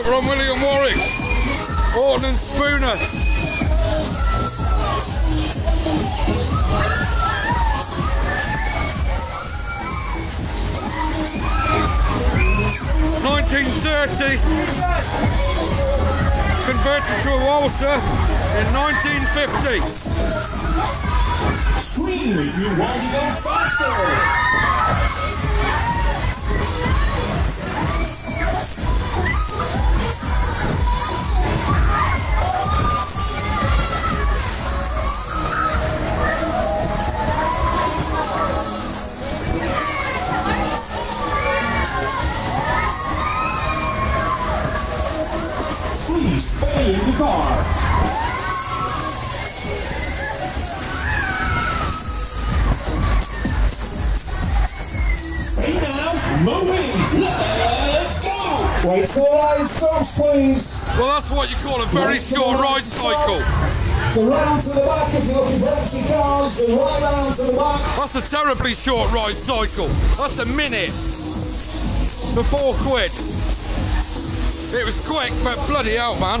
On William Warwick. Orton Spooner. Nineteen thirty. Converted to a waltzer in nineteen fifty. Scream if you want to go faster. In the car. Moving. Let's go. Wait till the line stops, please. Well, that's what you call a very Wait short ride cycle. Go round to the back if you're looking for empty cars. Go right round to the back. That's a terribly short ride cycle. That's a minute for four quid. It was quick, but bloody hell, man.